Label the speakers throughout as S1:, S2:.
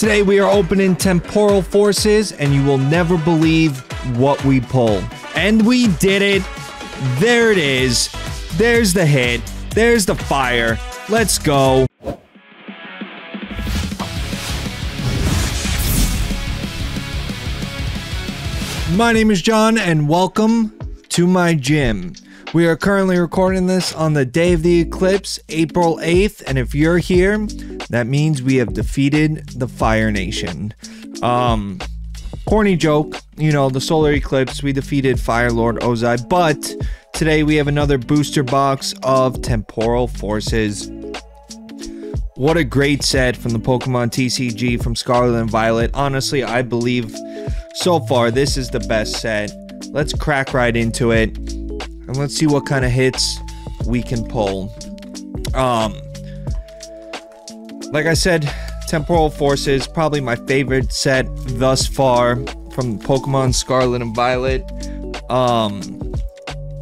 S1: Today we are opening Temporal Forces, and you will never believe what we pull. And we did it. There it is. There's the hit. There's the fire. Let's go. My name is Jon, and welcome to my gym. We are currently recording this on the day of the eclipse, April 8th, and if you're here, that means we have defeated the Fire Nation. Um, corny joke, you know, the solar eclipse, we defeated Fire Lord Ozai, but today we have another booster box of Temporal Forces. What a great set from the Pokemon TCG from Scarlet and Violet. Honestly, I believe so far this is the best set. Let's crack right into it and let's see what kind of hits we can pull. Um, like I said, Temporal Forces probably my favorite set thus far from Pokemon Scarlet and Violet. Um,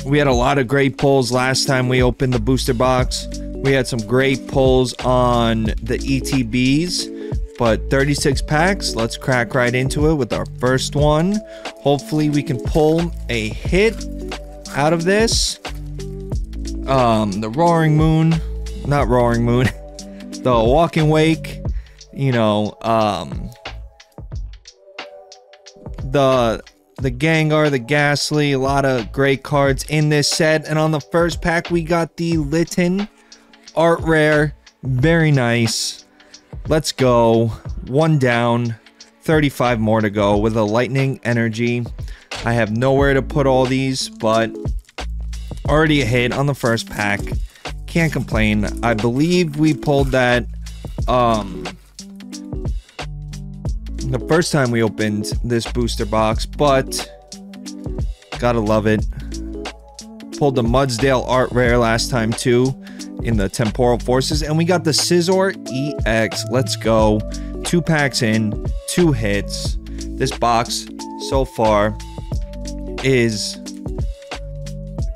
S1: we had a lot of great pulls last time we opened the booster box. We had some great pulls on the ETBs, but 36 packs. Let's crack right into it with our first one. Hopefully, we can pull a hit out of this. Um, the Roaring Moon, not Roaring Moon, the Walking Wake, you know, um, the the Gengar, the Gastly, a lot of great cards in this set. And on the first pack, we got the Litten art rare, very nice. Let's go. One down, 35 more to go with a lightning energy. I have nowhere to put all these, but already a hit on the first pack. Can't complain. I believe we pulled that um the first time we opened this booster box, but gotta love it. Pulled the Mudsdale art rare last time too in the Temporal Forces, and we got the Scizor EX. Let's go. Two packs in, two hits. This box so far is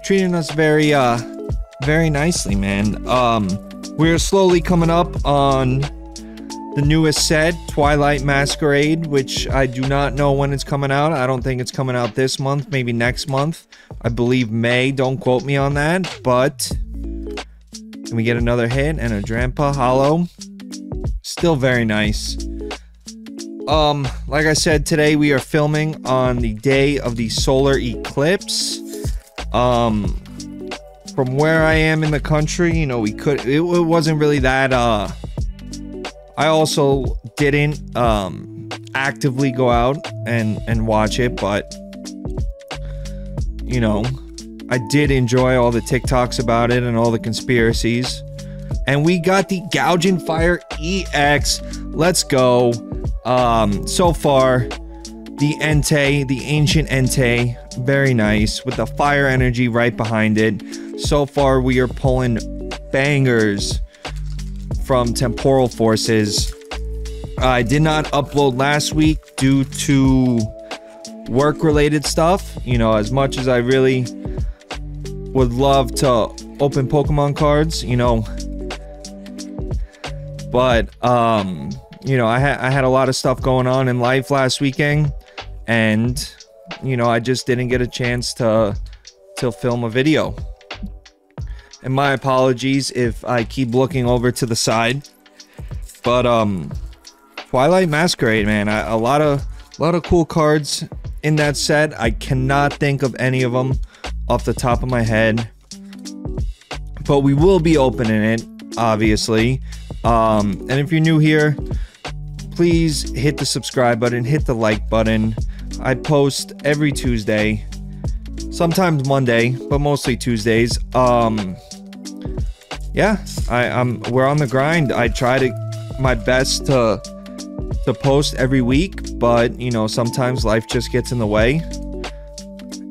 S1: treating us very uh very nicely, man. Um we're slowly coming up on the newest set, Twilight Masquerade, which I do not know when it's coming out. I don't think it's coming out this month, maybe next month. I believe May, don't quote me on that, but can we get another hit and a Drampa Holo? Still very nice. Um, like I said, today we are filming on the day of the solar eclipse. Um, from where I am in the country, you know, we could, it, it wasn't really that, uh, I also didn't, um, actively go out and, and watch it, but, you know, I did enjoy all the TikToks about it and all the conspiracies. And we got the Gouging Fire EX. Let's go. Um, so far, the Entei, the ancient Entei, very nice with the fire energy right behind it. So far, we are pulling bangers from Temporal Forces. I did not upload last week due to work related stuff. You know, as much as I really would love to open Pokemon cards, you know. But um, you know, I had I had a lot of stuff going on in life last weekend and you know, I just didn't get a chance to to film a video. And my apologies if I keep looking over to the side. But um Twilight Masquerade, man, I, a lot of a lot of cool cards in that set. I cannot think of any of them off the top of my head. But we will be opening it, obviously. Um, and if you're new here, please hit the subscribe button, hit the like button. I post every Tuesday, sometimes Monday, but mostly Tuesdays. Um, yeah, I, I'm we're on the grind. I try to my best to to post every week, but you know sometimes life just gets in the way,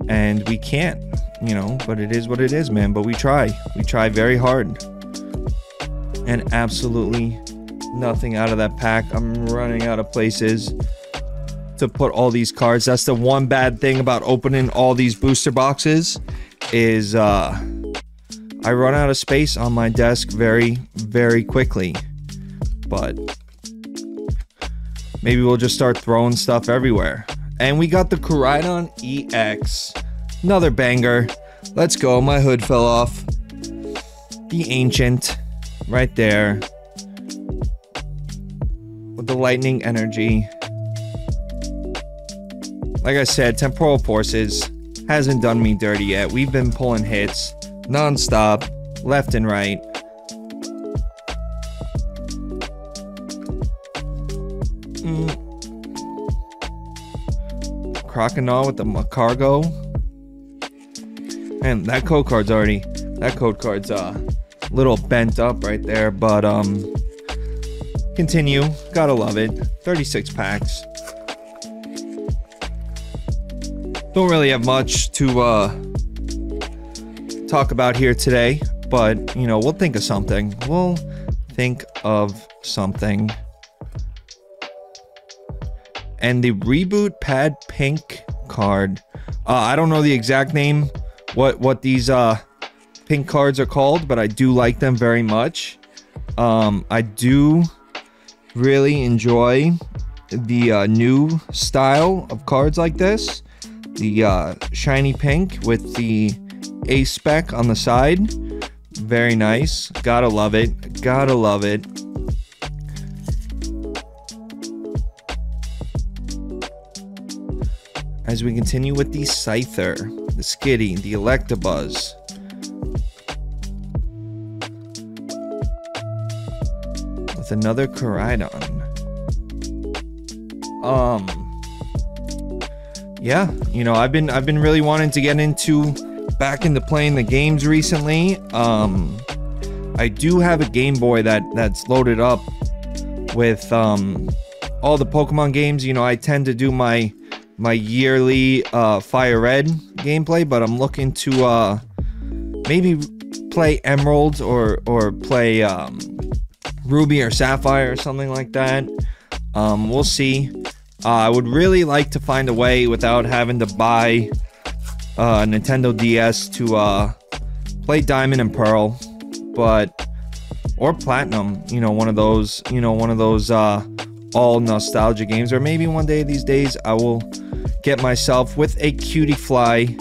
S1: and we can't. You know, but it is what it is, man. But we try. We try very hard, and absolutely nothing out of that pack. I'm running out of places to put all these cards. That's the one bad thing about opening all these booster boxes is uh I run out of space on my desk very very quickly. But maybe we'll just start throwing stuff everywhere. And we got the Koraidon EX. Another banger. Let's go. My hood fell off. The Ancient. Right there. With the lightning energy. Like I said, Temporal Forces hasn't done me dirty yet. We've been pulling hits non-stop, left and right. Mm. Croconaw with the Magcargo. Man, that code card's already that code card's uh a little bent up right there, but um continue. Gotta love it. 36 packs. Don't really have much to uh talk about here today, but you know, we'll think of something. We'll think of something and the Reboot Pod pink card. Uh, I don't know the exact name, what what these uh, pink cards are called, but I do like them very much. Um, I do really enjoy the uh, new style of cards like this. The uh, shiny pink with the ACE SPEC on the side. Very nice. Gotta love it. Gotta love it. as we continue with the Scyther, the Skitty, the Electabuzz. With another Koraidon. Um Yeah, you know, I've been I've been really wanting to get into back into playing the games recently. Um I do have a Game Boy that that's loaded up with um all the Pokemon games. You know, I tend to do my my yearly uh, Fire Red gameplay, but I'm looking to uh, maybe play Emerald or or play um, Ruby or Sapphire or something like that. Um, we'll see. Uh, I would really like to find a way without having to buy uh, Nintendo DS to uh, play Diamond and Pearl, but or Platinum. You know, one of those. You know, one of those uh, all nostalgia games. Or maybe one day these days I will get myself with a Cutiefly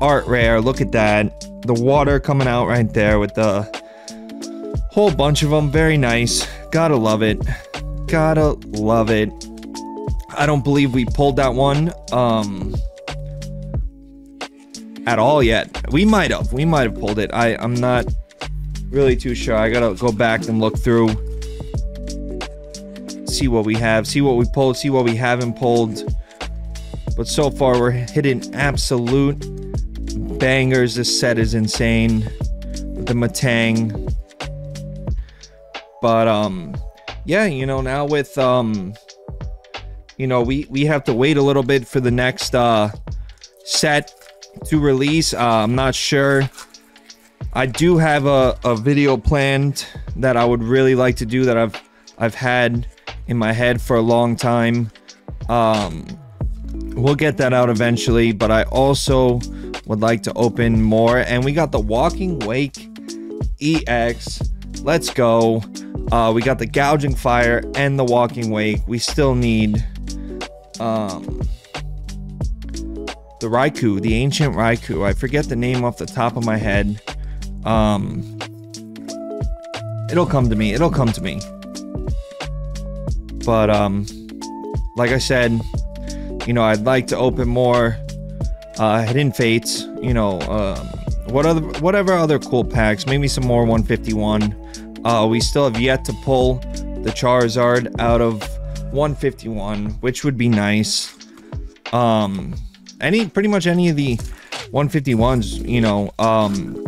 S1: art rare. Look at that. The water coming out right there with the whole bunch of them. Very nice. Gotta love it. Gotta love it. I don't believe we pulled that one um at all yet. We might have. We might have pulled it. I I'm not really too sure. I gotta go back and look through see what we have, see what we pulled, see what we haven't pulled. But so far, we're hitting absolute bangers. This set is insane. The Matang. But, um, yeah, you know, now with, um, you know, we, we have to wait a little bit for the next, uh, set to release. Uh, I'm not sure. I do have a, a video planned that I would really like to do that I've I've had in my head for a long time. Um, We'll get that out eventually, but I also would like to open more. And we got the Walking Wake EX. Let's go. Uh, we got the Gouging Fire and the Walking Wake. We still need um, the Raikou, the ancient Raikou. I forget the name off the top of my head. Um, it'll come to me. It'll come to me. But um, like I said, you know, I'd like to open more uh, Hidden Fates, you know, um, what other, whatever other cool packs, maybe some more 151. Uh, we still have yet to pull the Charizard out of 151, which would be nice. Um, any, pretty much any of the 151s, you know, um,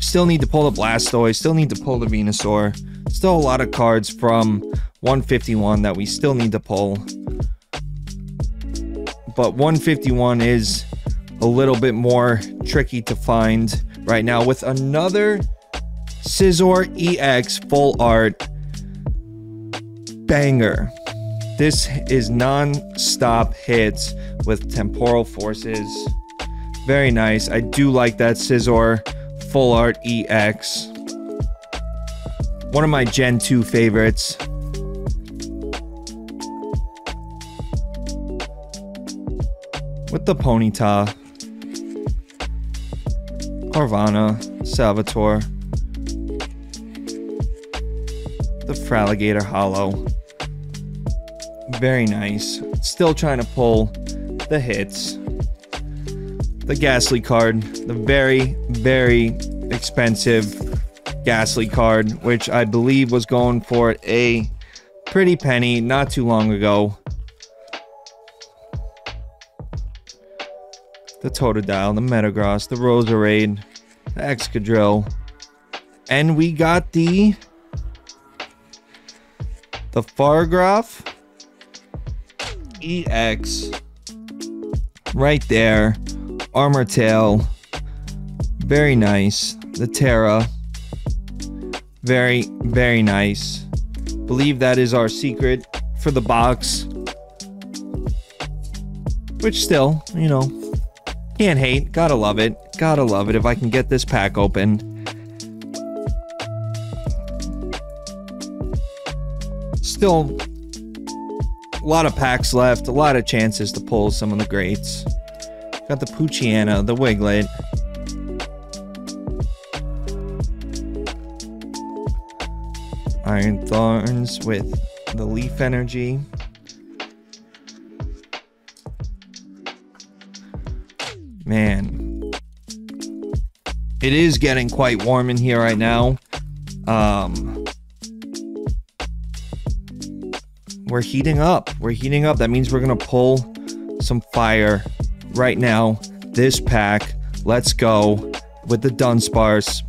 S1: still need to pull the Blastoise, still need to pull the Venusaur. Still a lot of cards from 151 that we still need to pull but 151 is a little bit more tricky to find right now with another Scizor EX full art banger. This is non stop hits with temporal forces. Very nice. I do like that Scizor Full Art EX. One of my Gen 2 favorites. With the Ponyta. Carvanha. Salvatore. The Feraligatr Holo. Very nice. Still trying to pull the hits. The Gastly card, the very, very expensive Gastly card, which I believe was going for a pretty penny not too long ago. The Totodile, the Metagross, the Roserade, the Excadrill. And we got the... The Farigiraf EX. Right there. Armor Tail. Very nice. The Terra. Very, very nice. Believe that is our secret for the box. Which still, you know, can't hate. Gotta love it. Gotta love it if I can get this pack open. Still, a lot of packs left. A lot of chances to pull some of the greats. Got the Poochyena, the Wiglett. Iron Thorns with the Leaf Energy. Man. It is getting quite warm in here right now. Um, we're heating up. We're heating up. That means we're going to pull some fire right now. This pack. Let's go with the Dunsparce.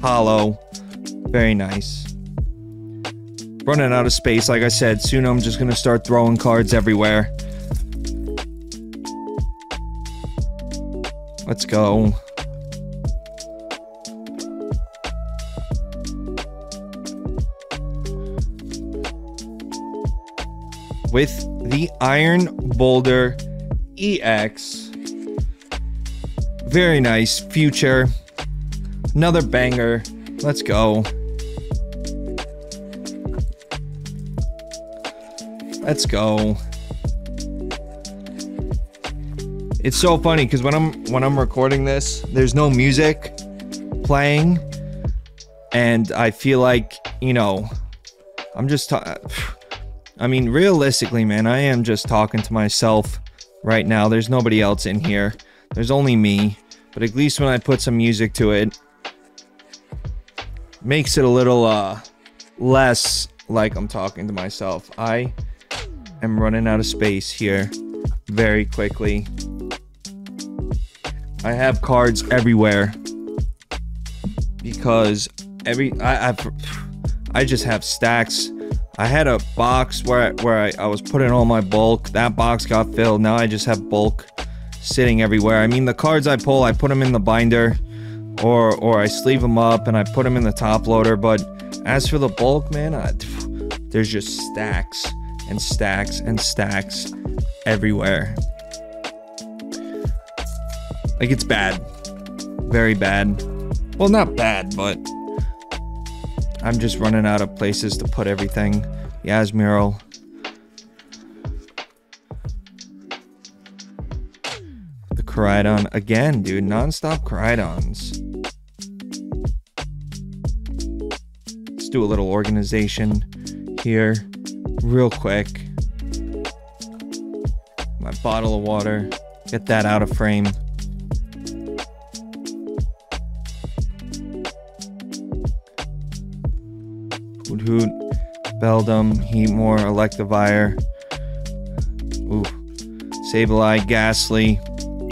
S1: Holo. Very nice running out of space. Like I said, soon I'm just gonna start throwing cards everywhere. Let's go. With the Iron Boulder EX. Very nice. Future. Another banger. Let's go. Let's go. It's so funny because when I'm when I'm recording this, there's no music playing, and I feel like you know, I'm just. I mean, realistically, man, I am just talking to myself right now. There's nobody else in here. There's only me. But at least when I put some music to it, makes it a little uh less like I'm talking to myself. I am running out of space here very quickly. I have cards everywhere because every I, I've I just have stacks. I had a box where I, where I, I was putting all my bulk. That box got filled. Now I just have bulk sitting everywhere. I mean, the cards I pull, I put them in the binder, or or I sleeve them up and I put them in the top loader. But as for the bulk, man, I, there's just stacks and stacks and stacks everywhere. Like it's bad. Very bad. Well, not bad, but I'm just running out of places to put everything. Yasmural. The Koraidon. Again, dude. Non-stop Koraidons. Let's do a little organization here real quick. My bottle of water. Get that out of frame. Hoot Beldum, Heatmor, Electivire. Ooh. Sableye, Gastly.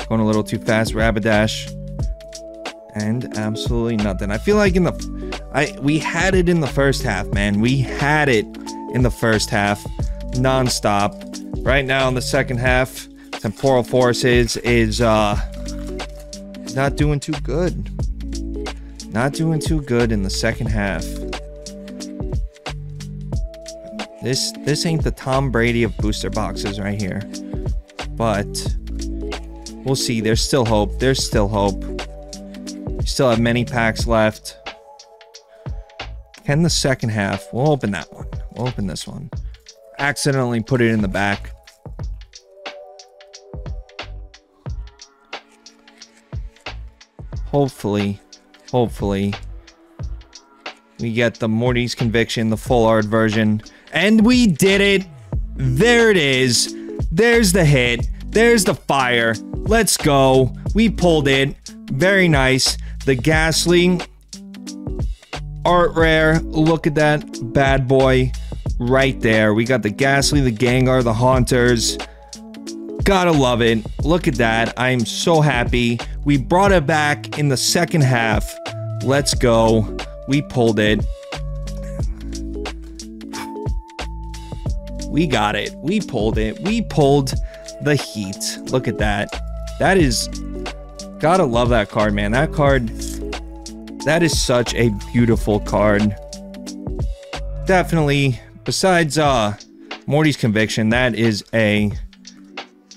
S1: Going a little too fast, Rapidash. And absolutely nothing. I feel like in the I we had it in the first half, man. We had it in the first half, non-stop. Right now in the second half, Temporal Forces is uh, not doing too good. Not doing too good in the second half. This this ain't the Tom Brady of booster boxes right here. But we'll see. There's still hope. There's still hope. We still have many packs left. Can the second half? We'll open that one. We'll open this one. Accidentally put it in the back. Hopefully, hopefully, we get the Morty's Conviction, the full art version. And we did it! There it is. There's the hit. There's the fire. Let's go. We pulled it. Very nice. The Gastly art rare. Look at that bad boy right there. We got the Gastly, the Gengar, the Haunters. Gotta love it. Look at that. I'm so happy. We brought it back in the second half. Let's go. We pulled it. We got it. We pulled it. We pulled the heat. Look at that. That is... Gotta love that card, man. That card... That is such a beautiful card. Definitely, besides uh, Morty's Conviction, that is a...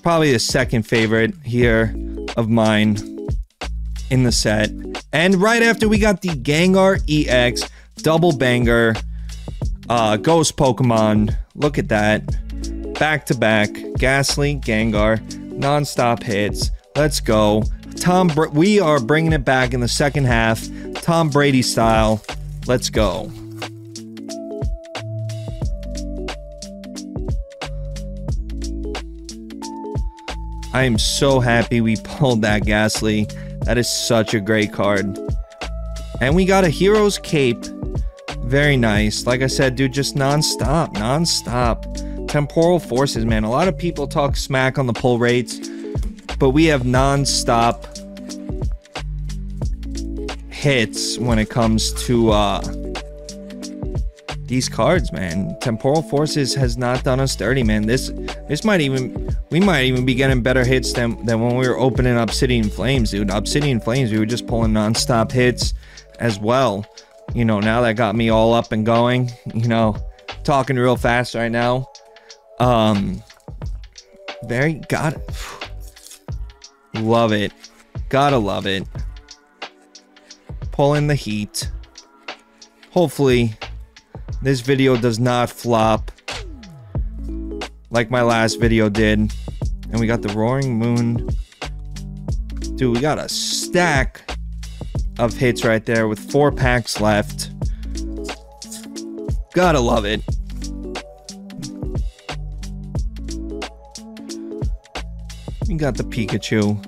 S1: Probably the second favorite here of mine in the set. And right after we got the Gengar EX double banger uh, Ghost Pokemon. Look at that. Back to back. Gastly, Gengar, non-stop hits. Let's go. Tom, Br we are bringing it back in the second half. Tom Brady style. Let's go. I am so happy we pulled that Gastly. That is such a great card. And we got a Hero's Cape. Very nice. Like I said, dude, just non-stop, non-stop. Temporal Forces, man. A lot of people talk smack on the pull rates, but we have non-stop hits when it comes to uh, these cards, man. Temporal Forces has not done us dirty, man. This this might even we might even be getting better hits than than when we were opening Obsidian Flames, dude. Obsidian Flames, we were just pulling non-stop hits as well. You know, now that got me all up and going, you know, talking real fast right now. Um very got love it. Gotta love it. Pulling the heat. Hopefully this video does not flop like my last video did. And we got the Roaring Moon. Dude, we got a stack of hits right there with four packs left. Gotta love it. We got the Pikachu.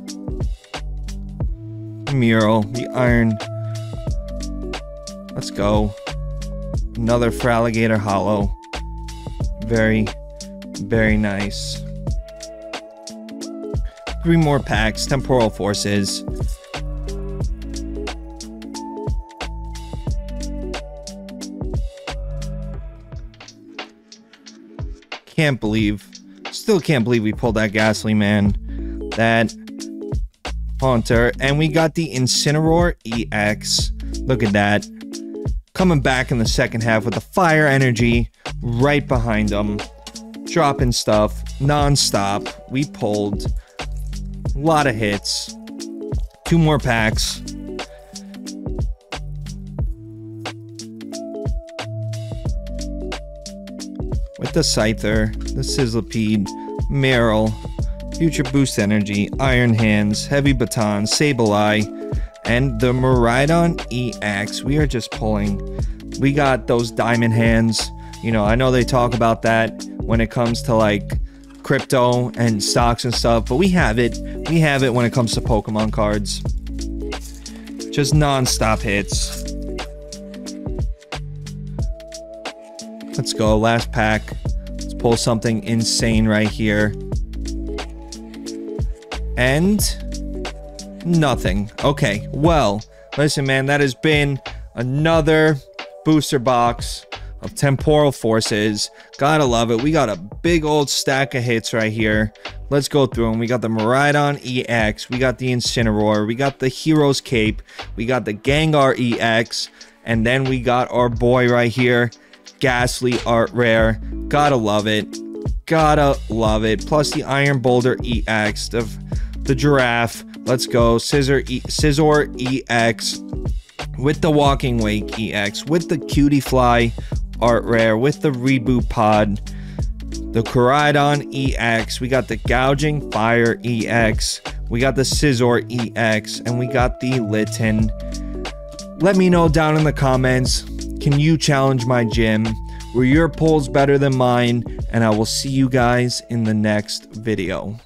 S1: Mural, the Iron. Let's go. Another Feraligatr Holo. Very, very nice. Three more packs. Temporal Forces. Can't believe. Still can't believe we pulled that Gastly man. That Haunter. And we got the Incineroar EX. Look at that coming back in the second half with the fire energy right behind them, dropping stuff non-stop. We pulled a lot of hits, two more packs. The Scyther, the Sizzlipede, Marill, Future Boost Energy, Iron Hands, Heavy Baton, Sableye, and the Miraidon EX, we are just pulling. We got those diamond hands. You know, I know they talk about that when it comes to like crypto and stocks and stuff, but we have it. We have it when it comes to Pokemon cards. Just non-stop hits. Let's go. Last pack. Let's pull something insane right here. And Nothing. Okay, well, listen, man, that has been another booster box of temporal forces. Gotta love it. We got a big old stack of hits right here. Let's go through them. We got the Miraidon EX. We got the Incineroar. We got the Hero's Cape. We got the Gengar EX. And then we got our boy right here, Gastly Art Rare. Gotta love it. Gotta love it. Plus the Iron Boulder EX. The, the Giraffe. Let's go. Scizor, e Scizor EX with the Walking Wake EX, with the Cutiefly Art Rare, with the Reboot Pod, the Koraidon EX. We got the Gouging Fire EX. we got the Scizor EX, and we got the Litten. Let me know down in the comments. Can you challenge my gym? Were your pulls better than mine? And I will see you guys in the next video.